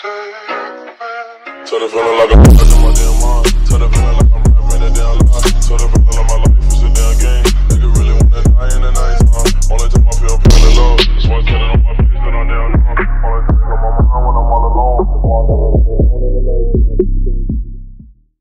Turn the feeling like a